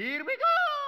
Here we go!